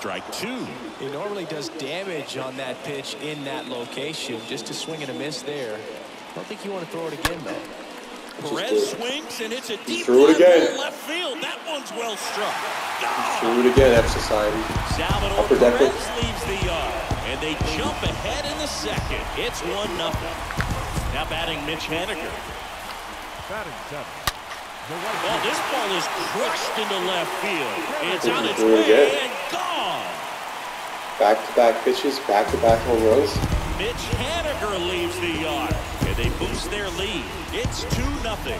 Strike two. He normally does damage on that pitch in that location. Just a swing and a miss there. I don't think you want to throw it again, though. Perez swings and hits a deep threw it again. left field. That one's well struck. Do it again, F Society. Salvador Upper deck Perez it. leaves the yard, and they jump ahead in the second. It's one nothing. Now batting Mitch Haniger. Batting seven. The right Well, this ball is crushed into left field. It's on its way and gone. Back to back pitches, back to back home runs. Mitch Haniger leaves the yard, and they boost their lead. It's 2 nothing.